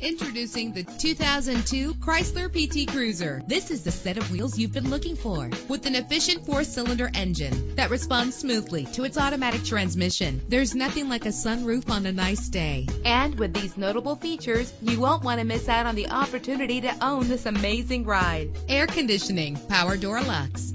Introducing the 2002 Chrysler PT Cruiser. This is the set of wheels you've been looking for. With an efficient four-cylinder engine that responds smoothly to its automatic transmission. There's nothing like a sunroof on a nice day. And with these notable features, you won't want to miss out on the opportunity to own this amazing ride. Air conditioning, power door locks,